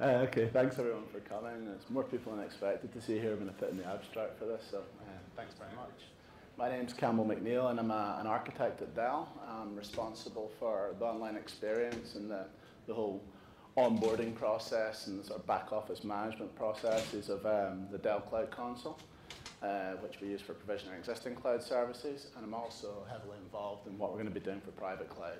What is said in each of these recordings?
Uh, okay, thanks everyone for coming. There's more people than expected to see here I'm going to put in the abstract for this, so uh, thanks very much. My name's Campbell McNeill and I'm a, an architect at Dell. I'm responsible for the online experience and the, the whole onboarding process and the sort of back office management processes of um, the Dell Cloud Console, uh, which we use for provisioning existing cloud services. And I'm also heavily involved in what we're going to be doing for private cloud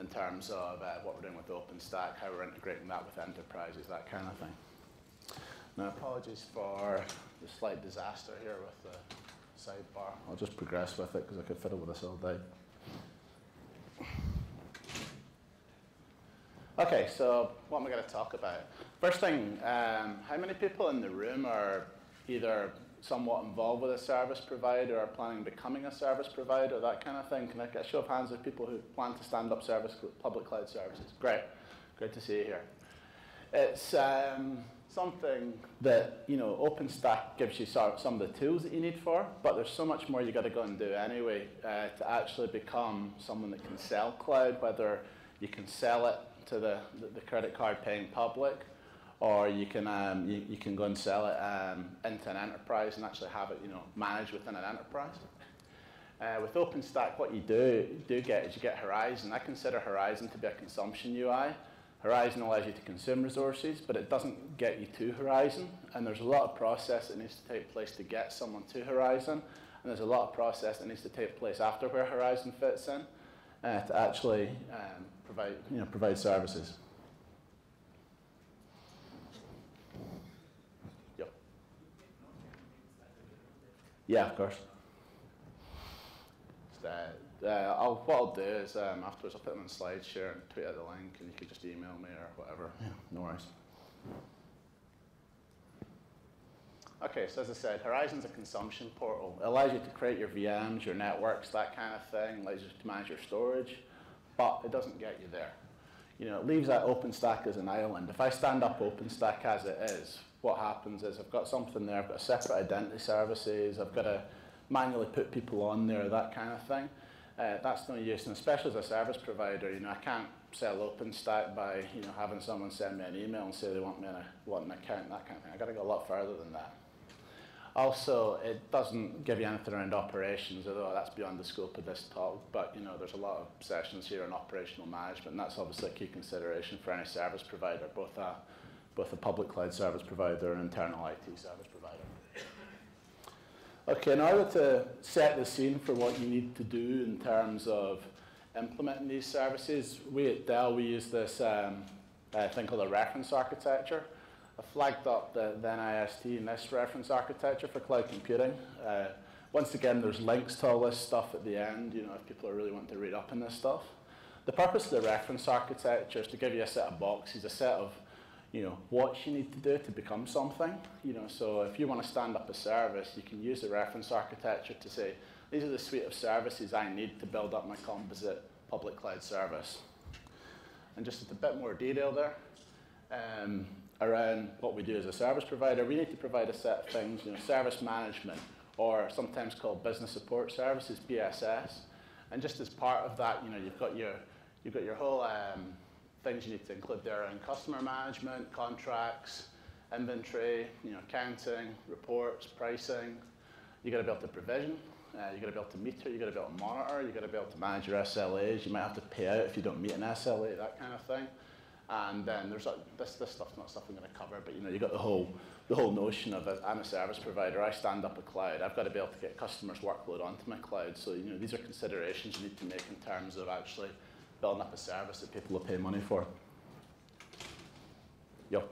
in terms of uh, what we're doing with OpenStack, how we're integrating that with enterprises, that kind of thing. Now, apologies for the slight disaster here with the sidebar. I'll just progress with it because I could fiddle with this all day. Okay, so what am I going to talk about? First thing, um, how many people in the room are either somewhat involved with a service provider or planning becoming a service provider, that kind of thing? Can I get a show of hands of people who plan to stand up service, public cloud services? Great, great to see you here. It's um, something that you know OpenStack gives you some of the tools that you need for, but there's so much more you got to go and do anyway uh, to actually become someone that can sell cloud. Whether you can sell it to the, the credit card paying public, or you can um, you, you, can go and sell it um, into an enterprise and actually have it you know managed within an enterprise. Uh, with OpenStack, what you do do get is you get Horizon. I consider Horizon to be a consumption UI. Horizon allows you to consume resources, but it doesn't get you to Horizon. And there's a lot of process that needs to take place to get someone to Horizon. And there's a lot of process that needs to take place after where Horizon fits in uh, to actually um, provide, you know, provide services. Yeah, of course. Uh, uh, I'll, what I'll do is um, afterwards I'll put them in SlideShare and tweet out the link and you can just email me or whatever. Yeah, no worries. Okay, so as I said, Horizon's a consumption portal. It allows you to create your VMs, your networks, that kind of thing, It allows you to manage your storage, but it doesn't get you there. You know, it leaves that OpenStack as an island. If I stand up OpenStack as it is, what happens is I've got something there, I've got separate identity services, I've got to manually put people on there, that kind of thing. Uh, that's no use, and especially as a service provider, you know, I can't sell OpenStack by, you know, having someone send me an email and say they want me a, want an account, that kind of thing. I've got to go a lot further than that. Also, it doesn't give you anything around operations, although that's beyond the scope of this talk. But you know, there's a lot of sessions here on operational management, and that's obviously a key consideration for any service provider, both a both a public cloud service provider and internal IT service provider. Okay, in order to set the scene for what you need to do in terms of implementing these services, we at Dell we use this um, uh, thing called a reference architecture. I flagged up the, the NIST NIST reference architecture for cloud computing. Uh, once again, there's links to all this stuff at the end, you know, if people are really wanting to read up on this stuff. The purpose of the reference architecture is to give you a set of boxes, a set of, you know, what you need to do to become something. You know, so if you want to stand up a service, you can use the reference architecture to say, these are the suite of services I need to build up my composite public cloud service. And just a bit more detail there. Um, around what we do as a service provider, we need to provide a set of things, you know, service management, or sometimes called business support services, BSS. And just as part of that, you know, you've got your, you've got your whole um, things you need to include there around customer management, contracts, inventory, you know, accounting, reports, pricing. You've got to be able to provision. Uh, you got to be able to meter. You've got to be able to monitor. You've got to be able to manage your SLAs. You might have to pay out if you don't meet an SLA, that kind of thing. And then there's a, this, this stuff's not stuff I'm going to cover, but you know, you got the whole, the whole notion of. I'm a service provider. I stand up a cloud. I've got to be able to get customers' workload onto my cloud. So you know, these are considerations you need to make in terms of actually building up a service that people will pay money for. Yep.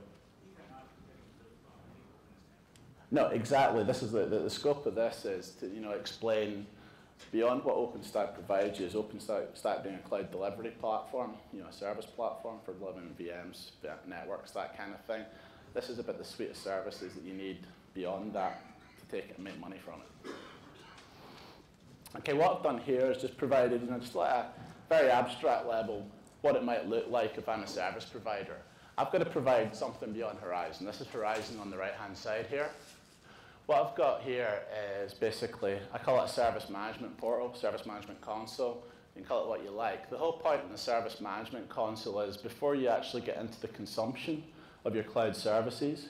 No, exactly. This is the, the, the scope of this is to you know explain Beyond what OpenStack provides you is OpenStack being a cloud delivery platform, you know, a service platform for delivering VMs, networks, that kind of thing. This is about the suite of services that you need beyond that to take it and make money from it. Okay, what I've done here is just provided, you know, just like a very abstract level, what it might look like if I'm a service provider. I've got to provide something beyond Horizon. This is Horizon on the right-hand side here. What I've got here is basically, I call it a service management portal, service management console. You can call it what you like. The whole point in the service management console is before you actually get into the consumption of your cloud services.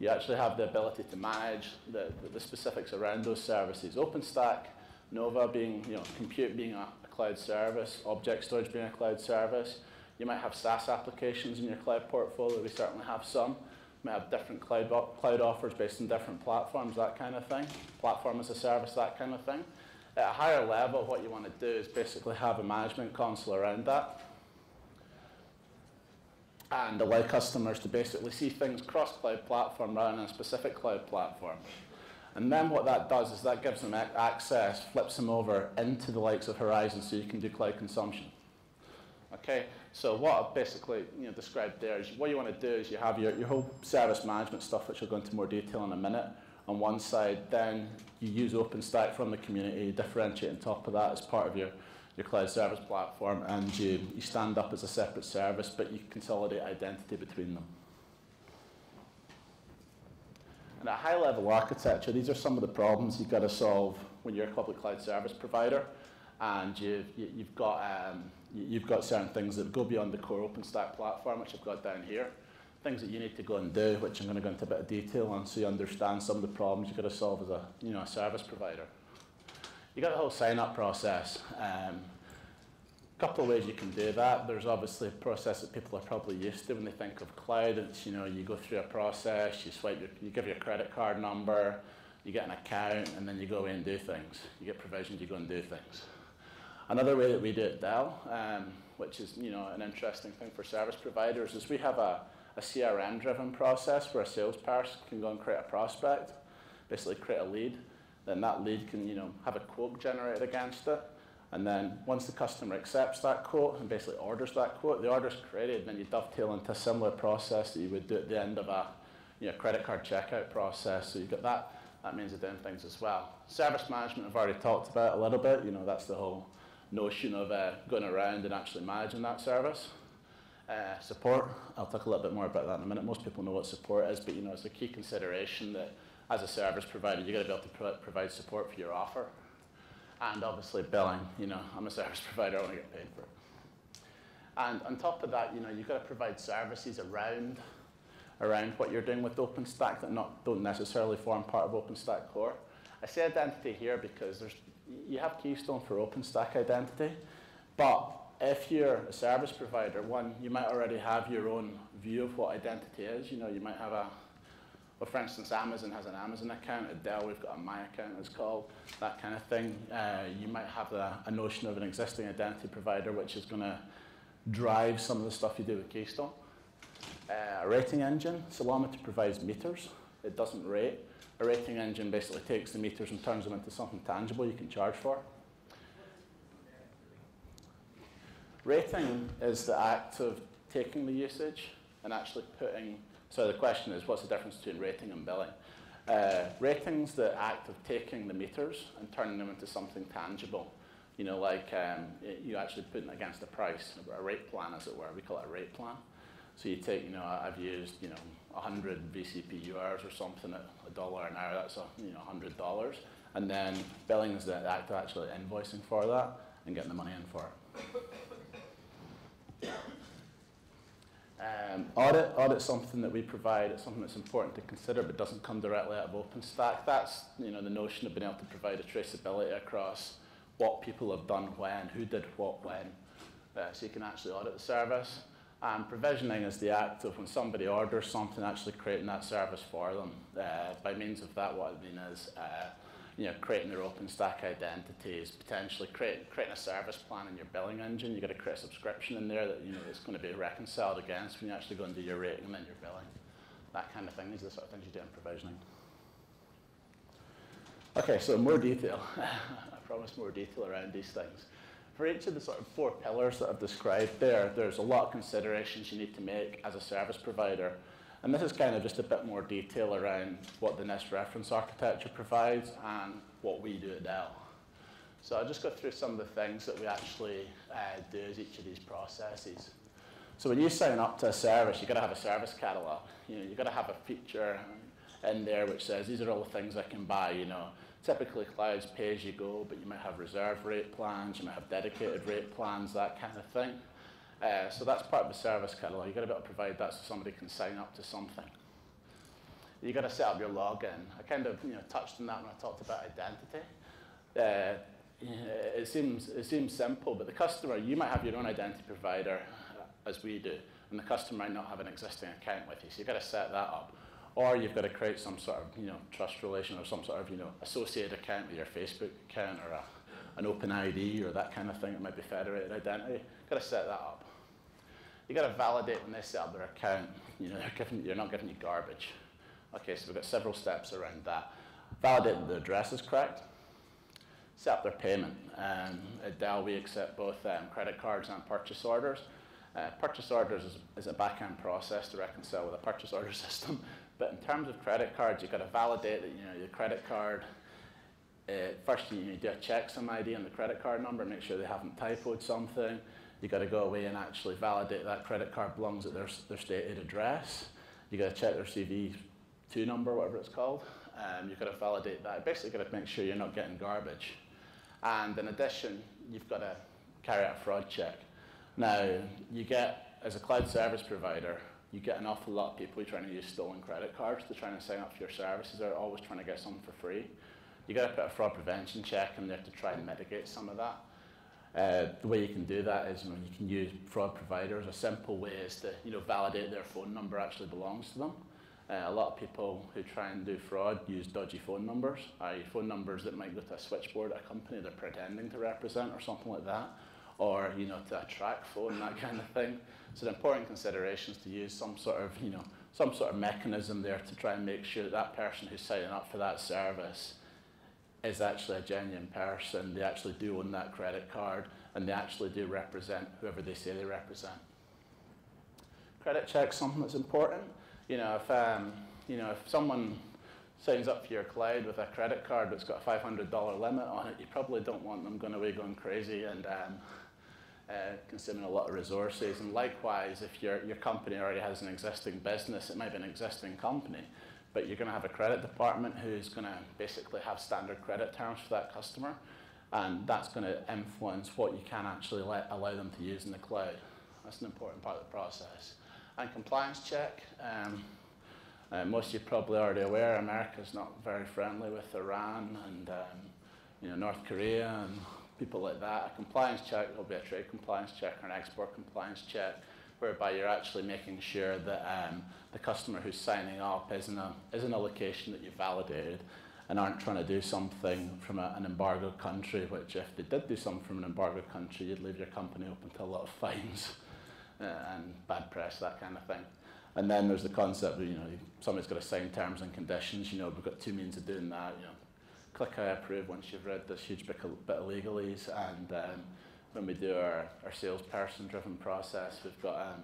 You actually have the ability to manage the, the, specifics around those services. OpenStack, Nova being, you know, compute being a cloud service, object storage being a cloud service. You might have SaaS applications in your cloud portfolio. We certainly have some. You might have different cloud, cloud offers based on different platforms, that kind of thing. Platform as a service, that kind of thing. At a higher level, what you want to do is basically have a management console around that and allow customers to basically see things cross-cloud platform rather than a specific cloud platform. And then what that does is that gives them access, flips them over into the likes of Horizon so you can do cloud consumption. Okay, so what I've basically you know, described there is what you want to do is you have your, your whole service management stuff, which I'll go into more detail in a minute, on one side. Then you use OpenStack from the community, differentiate on top of that as part of your your cloud service platform and you, you stand up as a separate service, but you consolidate identity between them. And at high level architecture, these are some of the problems you've got to solve when you're a public cloud service provider. And you've, you, you've, got, um, you've got certain things that go beyond the core OpenStack platform, which I've got down here. Things that you need to go and do, which I'm going to go into a bit of detail on so you understand some of the problems you've got to solve as a, you know, a service provider You've got the whole sign-up process. Um, couple of ways you can do that. There's obviously a process that people are probably used to when they think of cloud. It's, you know, you go through a process, you swipe, your, you give your credit card number, you get an account, and then you go away and do things. You get provisions, you go and do things. Another way that we do it Dell, um, which is, you know, an interesting thing for service providers, is we have a, a CRM-driven process where a salesperson can go and create a prospect, basically create a lead, then that lead can you know, have a quote generated against it. And then once the customer accepts that quote and basically orders that quote, the order's created, then you dovetail into a similar process that you would do at the end of a you know, credit card checkout process. So you've got that, that means of doing things as well. Service management I've already talked about a little bit, you know, that's the whole notion of uh, going around and actually managing that service. Uh, support, I'll talk a little bit more about that in a minute. Most people know what support is, but you know, it's a key consideration that as a service provider, you've got to be able to pro provide support for your offer. And obviously billing, you know, I'm a service provider, I want to get paid for it. And on top of that, you know, you've got to provide services around, around what you're doing with OpenStack that not, don't necessarily form part of OpenStack core. I say identity here because there's, you have Keystone for OpenStack identity, but if you're a service provider, one, you might already have your own view of what identity is. You know, you might have a well, for instance, Amazon has an Amazon account. At Dell, we've got a My account, it's called, that kind of thing. Uh, you might have a, a, notion of an existing identity provider which is going to drive some of the stuff you do with Keystone. Uh, a rating engine, Ceilometer provides meters. It doesn't rate. A rating engine basically takes the meters and turns them into something tangible you can charge for. Rating is the act of taking the usage and actually putting so the question is, what's the difference between rating and billing? Uh, rating's the act of taking the meters and turning them into something tangible. You know, like um, you actually putting it against a price, a rate plan, as it were. We call it a rate plan. So you take, you know, I've used, you know, 100 VCP hours or something at a dollar an hour. That's a, you know, $100. And then billing is the act of actually invoicing for that and getting the money in for it. Um, audit, audit something that we provide, it's something that's important to consider but doesn't come directly out of OpenStack. That's you know, the notion of being able to provide a traceability across what people have done when, who did what when, uh, so you can actually audit the service. And provisioning is the act of when somebody orders something, actually creating that service for them. Uh, by means of that, what I mean is uh, you know, creating their OpenStack identities, potentially create, creating a service plan in your billing engine. You've got to create a subscription in there that you know is going to be reconciled against when you actually go and do your rating and then your billing. That kind of thing. These are the sort of things you do in provisioning. Okay, so more detail. I promise more detail around these things. For each of the sort of four pillars that I've described there, there's a lot of considerations you need to make as a service provider and this is kind of just a bit more detail around what the NIST reference architecture provides and what we do at Dell. So I'll just go through some of the things that we actually uh, do as each of these processes. So when you sign up to a service, you've got to have a service catalog. You know, you've got to have a feature in there which says these are all the things I can buy. You know, typically clouds pay as you go, but you might have reserve rate plans, you might have dedicated rate plans, that kind of thing. Uh, so that's part of the service catalog. You've got to be able to provide that so somebody can sign up to something. You've got to set up your login. I kind of you know, touched on that when I talked about identity. Uh, it, seems, it seems simple, but the customer, you might have your own identity provider, uh, as we do, and the customer might not have an existing account with you, so you've got to set that up. Or you've got to create some sort of you know, trust relation or some sort of you know, associated account with your Facebook account or a, an OpenID or that kind of thing. It might be federated identity. You've got to set that up. You've got to validate when they set up their account. You know, giving, they're not giving you garbage. Okay, so we've got several steps around that. Validate that the address is correct. Set up their payment. Um, at Dell, we accept both um, credit cards and purchase orders. Uh, purchase orders is, is a back-end process to reconcile with a purchase order system. But in terms of credit cards, you've got to validate that you know your credit card. Uh, first, you, you do a checksum ID on the credit card number, make sure they haven't typoed something. You've got to go away and actually validate that credit card belongs at their, their stated address. You've got to check their CV2 number, whatever it's called. Um, you've got to validate that. Basically, you got to make sure you're not getting garbage. And in addition, you've got to carry out a fraud check. Now, you get, as a cloud service provider, you get an awful lot of people trying to use stolen credit cards to try and sign up for your services. They're always trying to get something for free. You've got to put a fraud prevention check in there to try and mitigate some of that. Uh, the way you can do that is you, know, you can use fraud providers. A simple way is to you know, validate their phone number actually belongs to them. Uh, a lot of people who try and do fraud use dodgy phone numbers, i.e. phone numbers that might go to a switchboard at a company they're pretending to represent or something like that, or you know, to a track phone, that kind of thing. So the important consideration is to use some sort of, you know, some sort of mechanism there to try and make sure that that person who's signing up for that service is actually a genuine person. They actually do own that credit card and they actually do represent whoever they say they represent. Credit check something that's important. You know, if um, you know if someone signs up for your cloud with a credit card that's got a $500 limit on it, you probably don't want them going away going crazy and um, uh, consuming a lot of resources. And likewise, if your, your company already has an existing business, it might be an existing company, but you're going to have a credit department who's going to basically have standard credit terms for that customer. And that's going to influence what you can actually let, allow them to use in the cloud. That's an important part of the process. And compliance check. Um, uh, most of you probably already aware America's not very friendly with Iran and um, you know, North Korea and people like that. A compliance check will be a trade compliance check or an export compliance check, whereby you're actually making sure that um, the customer who's signing up is in, a, is in a location that you've validated and aren't trying to do something from a, an embargoed country, which if they did do something from an embargoed country, you'd leave your company open to a lot of fines uh, and bad press, that kind of thing. And then there's the concept of, you know, somebody's got to sign terms and conditions, you know, we've got two means of doing that, you know, click I approve once you've read this huge bit of, bit of legalese. And um, when we do our, our salesperson driven process, we've got um,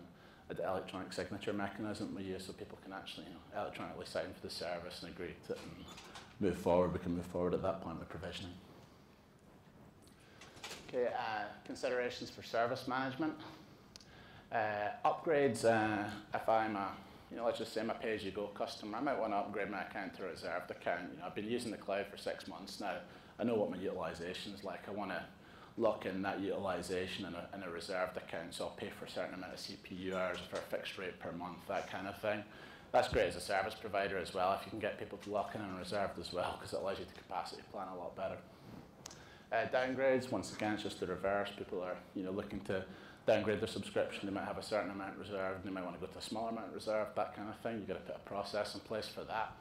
an electronic signature mechanism we use so people can actually you know, electronically sign for the service and agree to it and move forward. We can move forward at that point with provisioning. Okay, uh, considerations for service management. Uh, upgrades, uh, if I'm a you know, let's just say I'm a pay-as-you-go customer. I might want to upgrade my account to a reserved account. You know, I've been using the cloud for six months now. I know what my utilization is like. I want to lock in that utilization in a, in a reserved account, so I'll pay for a certain amount of CPU hours for a fixed rate per month, that kind of thing. That's great as a service provider as well, if you can get people to lock in on reserved as well, because it allows you to capacity plan a lot better. Uh, downgrades, once again, it's just the reverse. People are you know, looking to downgrade their subscription, they might have a certain amount reserved, they might want to go to a smaller amount reserved, that kind of thing. You've got to put a process in place for that.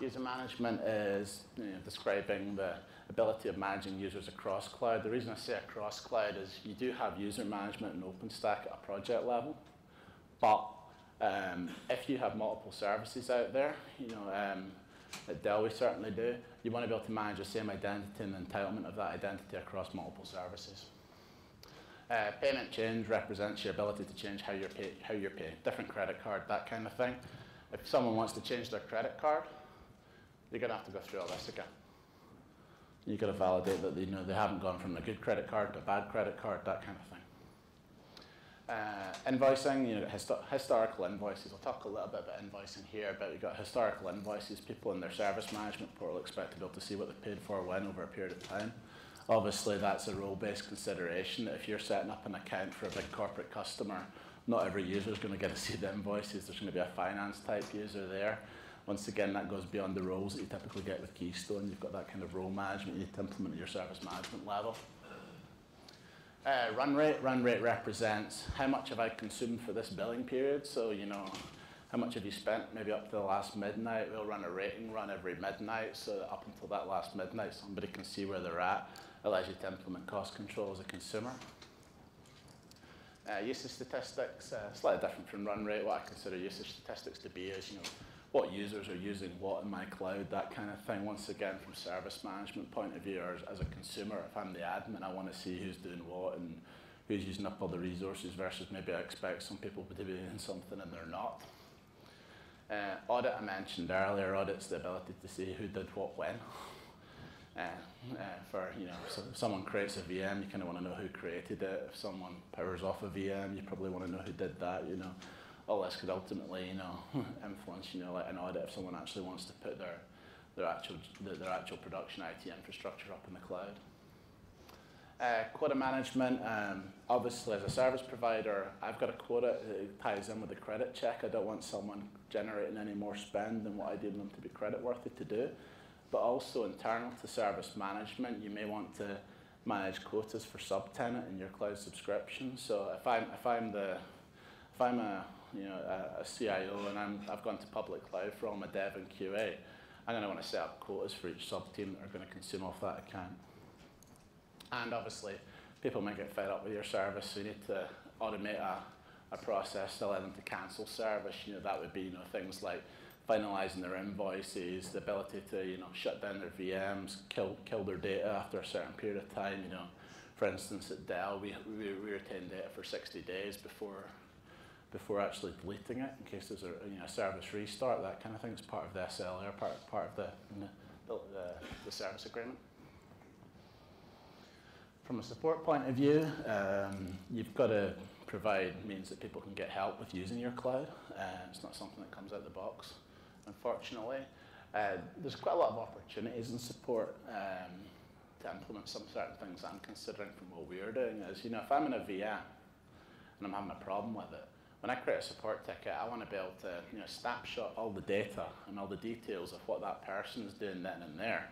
User management is you know, describing the ability of managing users across cloud. The reason I say across cloud is you do have user management in OpenStack at a project level, but um, if you have multiple services out there, you know, um, at Dell we certainly do, you want to be able to manage the same identity and entitlement of that identity across multiple services. Uh, payment change represents your ability to change how you're, pay, how you're paying, different credit card, that kind of thing. If someone wants to change their credit card, you're going to have to go through all this again. You've got to validate that you know, they haven't gone from a good credit card to a bad credit card, that kind of thing. Uh, invoicing, you know, histo historical invoices. I'll talk a little bit about invoicing here, but we've got historical invoices. People in their service management portal expect to be able to see what they paid for when over a period of time. Obviously, that's a role-based consideration. If you're setting up an account for a big corporate customer, not every user is going to get to see the invoices. There's going to be a finance type user there. Once again, that goes beyond the roles that you typically get with Keystone. You've got that kind of role management you need to implement at your service management level. Uh, run rate. Run rate represents how much have I consumed for this billing period. So, you know, how much have you spent maybe up to the last midnight? We'll run a rating run every midnight so that up until that last midnight somebody can see where they're at. Allows you to implement cost control as a consumer. Uh, usage statistics, uh, slightly different from run rate. What I consider usage statistics to be is, you know, what users are using what in my cloud, that kind of thing. Once again, from service management point of view, or as, a consumer, if I'm the admin, I want to see who's doing what and who's using up all the resources versus maybe I expect some people to be doing something and they're not. Uh, audit I mentioned earlier, audit's the ability to see who did what when. Uh, uh, for, you know, so if someone creates a VM, you kind of want to know who created it. If someone powers off a VM, you probably want to know who did that, you know. All this could ultimately, you know, influence, you know, like an audit if someone actually wants to put their, their, actual, their, their actual production IT infrastructure up in the cloud. Uh, quota management, um, obviously as a service provider, I've got a quota, that ties in with the credit check. I don't want someone generating any more spend than what I deem them to be credit worthy to do. But also internal to service management, you may want to manage quotas for subtenant in your cloud subscription. So if I'm, if I'm, the, if I'm a, you know, a, a CIO and I'm, I've gone to public cloud for all my dev and QA, I'm going to want to set up quotas for each sub team that are going to consume off that account. And obviously, people might get fed up with your service, so you need to automate a, a process to allow them to cancel service. You know, that would be you know, things like finalizing their invoices, the ability to you know, shut down their VMs, kill, kill their data after a certain period of time. You know, for instance, at Dell, we, we, we retain data for 60 days before before actually deleting it in case there's a you know, service restart, that kind of thing. It's part of the SLA, part, part of the, the, the, the service agreement. From a support point of view, um, you've got to provide means that people can get help with using your cloud. Uh, it's not something that comes out of the box, unfortunately. Uh, there's quite a lot of opportunities in support um, to implement some certain things I'm considering from what we're doing is, you know, if I'm in a VM and I'm having a problem with it, when I create a support ticket, I want to be able to, you know, snapshot all the data and all the details of what that person is doing then and there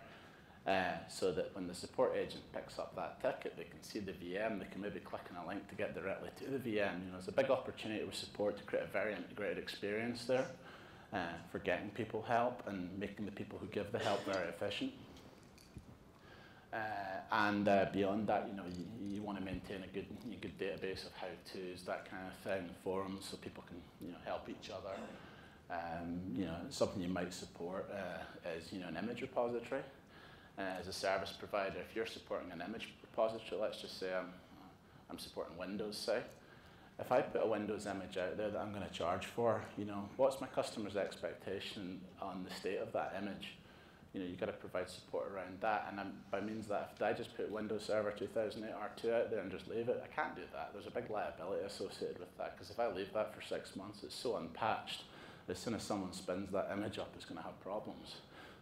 uh, so that when the support agent picks up that ticket, they can see the VM, they can maybe click on a link to get directly to the VM. You know, it's a big opportunity with support to create a very integrated experience there uh, for getting people help and making the people who give the help very efficient. Uh, and uh, beyond that, you know, you, you want to maintain a good, a good database of how-tos, that kind of thing, forums, so people can, you know, help each other. Um, you know, something you might support uh, is, you know, an image repository uh, as a service provider, if you're supporting an image repository, let's just say I'm, I'm supporting Windows, say, if I put a Windows image out there that I'm going to charge for, you know, what's my customer's expectation on the state of that image? You know, you've got to provide support around that. And I'm, by means that if I just put Windows Server 2008 R2 out there and just leave it, I can't do that. There's a big liability associated with that because if I leave that for six months, it's so unpatched. As soon as someone spins that image up, it's going to have problems.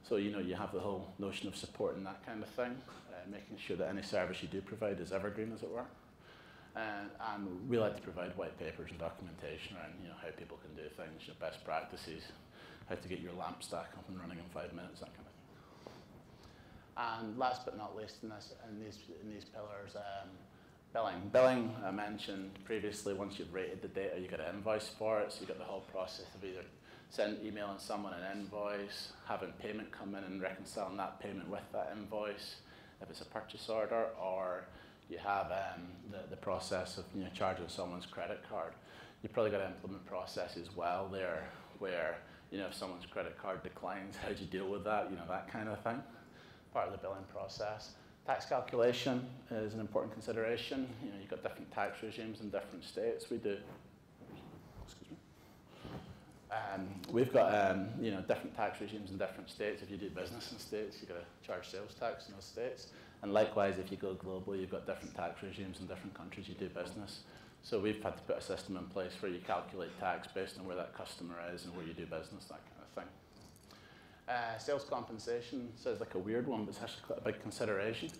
So, you know, you have the whole notion of supporting that kind of thing, uh, making sure that any service you do provide is evergreen, as it were. Uh, and we like to provide white papers and documentation around, you know, how people can do things, you know, best practices, how to get your LAMP stack up and running in five minutes, that kind of thing. And last but not least in, this, in, these, in these pillars, um, billing. Billing, I mentioned previously, once you've rated the data, you get an invoice for it, so you've got the whole process of either send emailing someone an invoice, having payment come in and reconciling that payment with that invoice if it's a purchase order, or you have um, the, the process of you know, charging someone's credit card. You've probably got to implement processes well there where you know, if someone's credit card declines, how do you deal with that, you know, that kind of thing. Part of the billing process. Tax calculation is an important consideration. You know, you've got different tax regimes in different states. We do Excuse me. um, we've got um, you know different tax regimes in different states. If you do business in states, you've got to charge sales tax in those states. And likewise, if you go global, you've got different tax regimes in different countries you do business. So we've had to put a system in place where you calculate tax based on where that customer is and where you do business, that kind of thing. Uh, sales compensation sounds like a weird one, but it's actually quite a big consideration.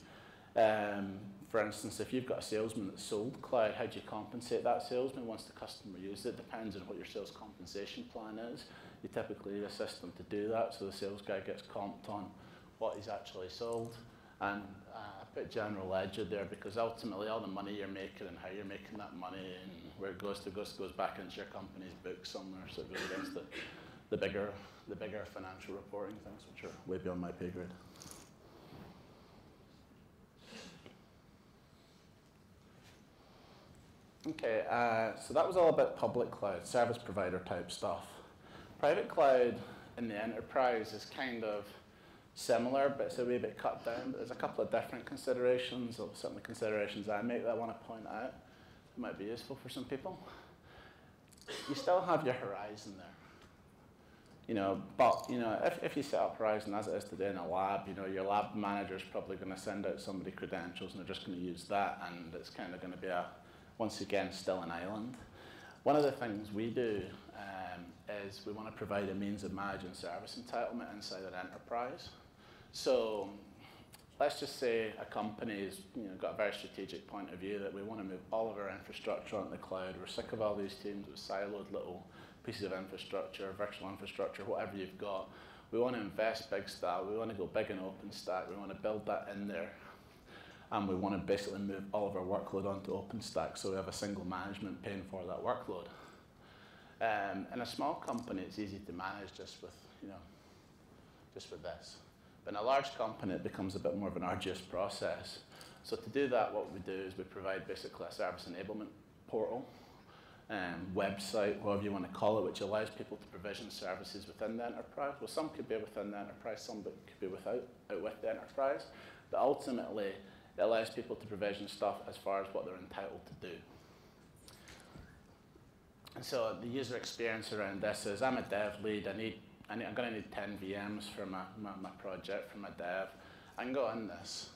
Um, for instance, if you've got a salesman that sold cloud, how do you compensate that salesman once the customer uses it? Depends on what your sales compensation plan is. You typically assist them to do that, so the sales guy gets comped on what he's actually sold. And uh, I put general ledger there because ultimately all the money you're making and how you're making that money and where it goes to goes, goes back into your company's book somewhere, so it goes against the, the bigger the bigger financial reporting things, which are way beyond my pay grade. Okay, uh, so that was all about public cloud, service provider type stuff. Private cloud in the enterprise is kind of similar, but it's a wee bit cut down. But there's a couple of different considerations, or the considerations I make that I want to point out It might be useful for some people. You still have your Horizon there. You know, but you know, if, if you set up Horizon as it is today in a lab, you know, your lab manager is probably going to send out somebody credentials and they're just going to use that, and it's kind of going to be a once again, still an island. One of the things we do um, is we want to provide a means of managing service entitlement inside an enterprise. So let's just say a company's you know, got a very strategic point of view that we want to move all of our infrastructure onto the cloud. We're sick of all these teams with siloed little pieces of infrastructure, virtual infrastructure, whatever you've got. We want to invest big style. We want to go big in OpenStack. We want to build that in there and we want to basically move all of our workload onto OpenStack so we have a single management paying for that workload. Um, in a small company, it's easy to manage just with, you know, just with this. But in a large company, it becomes a bit more of an arduous process. So to do that, what we do is we provide basically a service enablement portal, um, website, whatever you want to call it, which allows people to provision services within the enterprise. Well, some could be within the enterprise, some could be without, out with the enterprise. But ultimately, it allows people to provision stuff as far as what they're entitled to do. And so the user experience around this is I'm a dev lead, I need, I I'm going to need 10 VMs for my, my, my project, for my dev. I can go in this,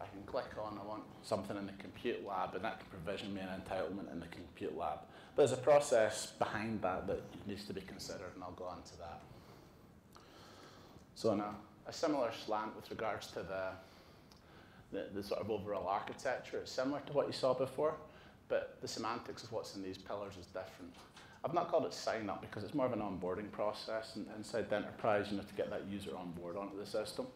I can click on I want something in the compute lab and that can provision me an entitlement in the compute lab. But there's a process behind that that needs to be considered and I'll go on to that. So in a, similar slant with regards to the the, the sort of overall architecture is similar to what you saw before, but the semantics of what's in these pillars is different. I've not called it sign up because it's more of an onboarding process and inside the enterprise, you know, to get that user on board onto the system.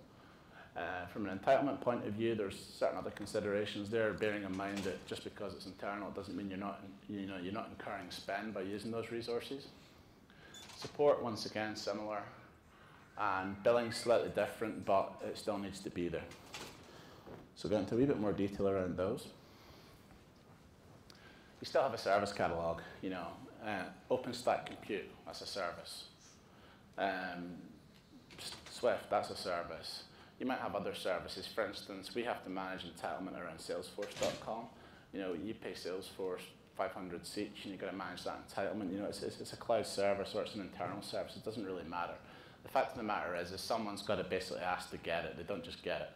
Uh, from an entitlement point of view, there's certain other considerations there, bearing in mind that just because it's internal, doesn't mean you're not, you know, you're not incurring spend by using those resources. Support, once again, similar, and billing slightly different, but it still needs to be there. So go into a wee bit more detail around those. We still have a service catalog, you know, uh, OpenStack Compute, that's a service. Um, Swift, that's a service. You might have other services. For instance, we have to manage entitlement around Salesforce.com. You know, you pay Salesforce 500 seats and you've got to manage that entitlement. You know, it's, it's, it's, a cloud service or it's an internal service. It doesn't really matter. The fact of the matter is, is someone's got to basically ask to get it. They don't just get it.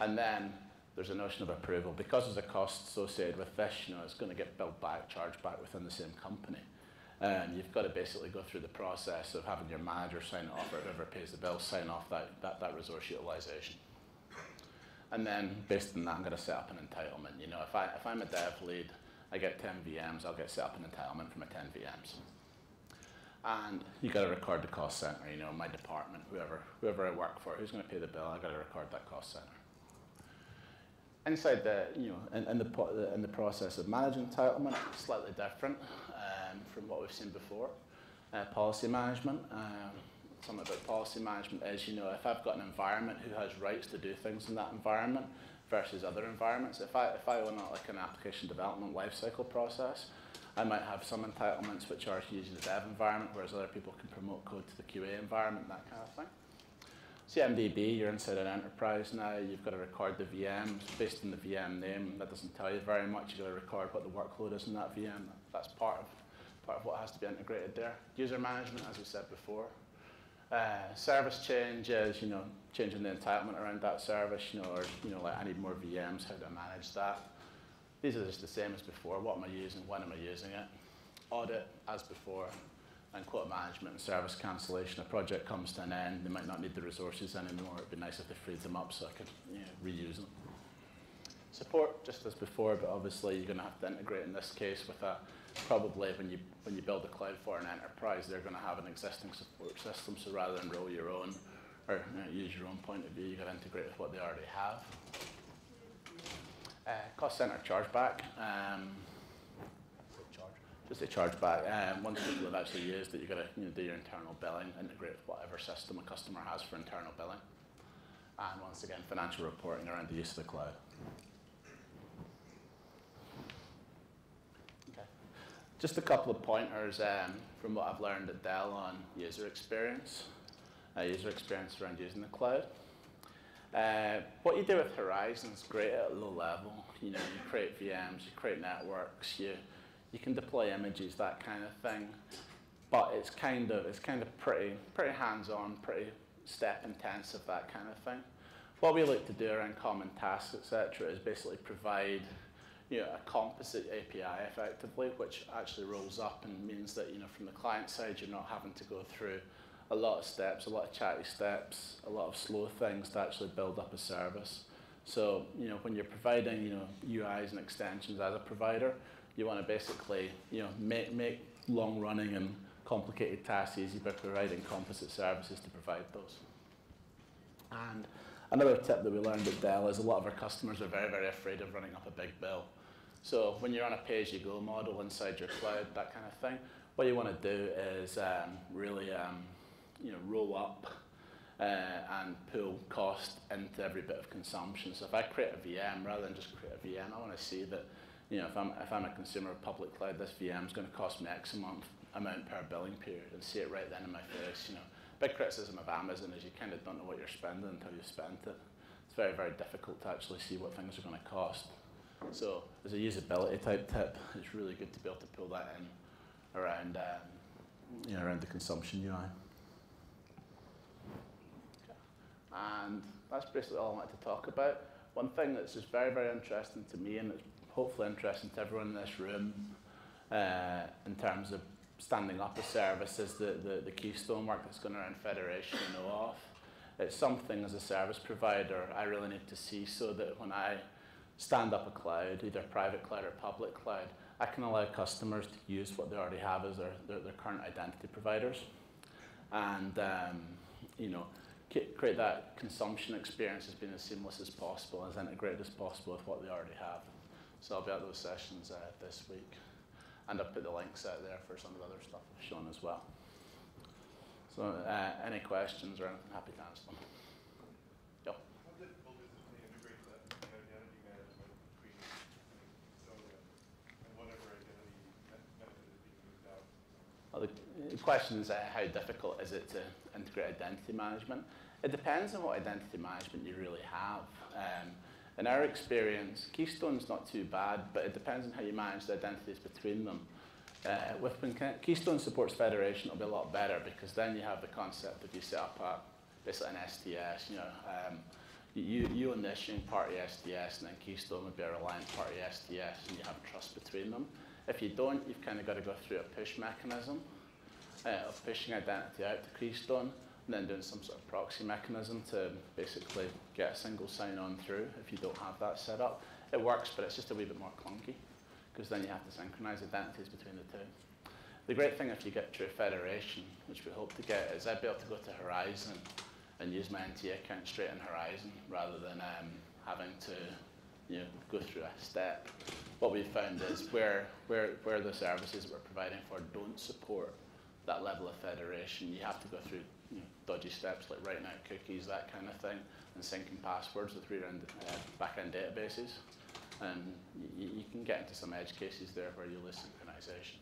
And then there's a notion of approval. Because there's a cost associated with this, you know, it's going to get billed back, charged back within the same company. You've got to basically go through the process of having your manager sign off or whoever pays the bill sign off that, that, that resource utilization. And then based on that, I'm going to set up an entitlement. You know, if, I, if I'm a dev lead, I get 10 VMs, I'll get set up an entitlement for my 10 VMs. And you got to record the cost center, you know, my department, whoever, whoever I work for, who's going to pay the bill, I've got to record that cost center inside the, you know, in, in, the, in the process of managing entitlement, slightly different um, from what we've seen before. Uh, policy management, um, something about policy management is, you know, if I've got an environment who has rights to do things in that environment versus other environments, if I, if I own a, like an application development lifecycle process, I might have some entitlements which are using the dev environment, whereas other people can promote code to the QA environment, that kind of thing. CMDB, you're inside an enterprise now, you've got to record the VMs based on the VM name. That doesn't tell you very much. You've got to record what the workload is in that VM. That's part of, part of what has to be integrated there. User management, as we said before. Uh, service change is, you know, changing the entitlement around that service, you know, or, you know, like I need more VMs, how do I manage that? These are just the same as before. What am I using? When am I using it? Audit, as before and quote management and service cancellation. A project comes to an end, they might not need the resources anymore. It'd be nice if they freed them up so I could you know, reuse them. Support, just as before, but obviously you're going to have to integrate in this case with a probably when you when you build a cloud for an enterprise, they're going to have an existing support system. So rather than roll your own or you know, use your own point of view, you got to integrate with what they already have. Uh, cost center chargeback. Um, just a chargeback. Um, once people have actually used it, you've got to you know, do your internal billing, integrate with whatever system a customer has for internal billing. And once again, financial reporting around the use of the cloud. Okay. Just a couple of pointers um, from what I've learned at Dell on user experience, uh, user experience around using the cloud. Uh, what you do with Horizon is great at a low level. You know, you create VMs, you create networks, you you can deploy images, that kind of thing. But it's kind of it's kind of pretty pretty hands-on, pretty step intensive, that kind of thing. What we like to do around common tasks, etc., is basically provide you know, a composite API effectively, which actually rolls up and means that you know from the client side you're not having to go through a lot of steps, a lot of chatty steps, a lot of slow things to actually build up a service. So, you know, when you're providing, you know, UIs and extensions as a provider, you want to basically, you know, make, make long running and complicated tasks easy by providing composite services to provide those. And another tip that we learned at Dell is a lot of our customers are very, very afraid of running up a big bill. So when you're on a pay-as-you-go model inside your cloud, that kind of thing, what you want to do is um, really um, you know, roll up uh, and pull cost into every bit of consumption. So if I create a VM, rather than just create a VM, I want to see that, you know, if I'm, if I'm a consumer of public cloud, this VM is going to cost me X amount, amount per billing period and see it right then in my face. You know, big criticism of Amazon is you kind of don't know what you're spending until you've spent it. It's very, very difficult to actually see what things are going to cost. So as a usability type tip, it's really good to be able to pull that in around, um, you know, around the consumption UI. And that's basically all I wanted to talk about. One thing that's just very, very interesting to me and it's hopefully interesting to everyone in this room uh, in terms of standing up a service is the, the, the Keystone work that's going around federation and OAuth. It's something as a service provider I really need to see so that when I stand up a cloud, either private cloud or public cloud, I can allow customers to use what they already have as their, their, their current identity providers. And, um, you know, create that consumption experience as being as seamless as possible, as integrated as possible with what they already have. So I'll be at those sessions uh, this week. And I'll put the links out there for some of the other stuff I've shown as well. So uh, any questions or anything, happy to answer them. The question is uh, how difficult is it to integrate identity management? It depends on what identity management you really have. Um, in our experience, Keystone's not too bad, but it depends on how you manage the identities between them. Uh, with Keystone supports federation, it'll be a lot better because then you have the concept of you set up a, basically an STS. You know, um, you, you own the issuing party STS, and then Keystone would be a reliant party STS, and you have trust between them. If you don't, you've kind of got to go through a push mechanism uh, of pushing identity out to Keystone and then doing some sort of proxy mechanism to basically get a single sign-on through if you don't have that set up. It works, but it's just a wee bit more clunky because then you have to synchronize identities between the two. The great thing if you get true federation, which we hope to get, is I'd be able to go to Horizon and use my NT account straight in Horizon rather than um, having to you know, go through a step. What we've found is where, where, where the services we're providing for don't support that level of federation, you have to go through you know, dodgy steps like writing out cookies, that kind of thing, and syncing passwords with rear-end uh, back-end databases. And you can get into some edge cases there where you lose synchronization.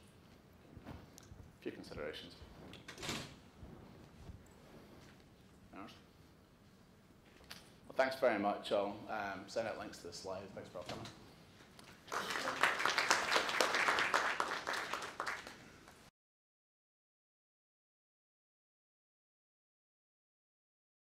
A few considerations. Well, thanks very much. I'll um, send out links to the slides. Thanks for all coming.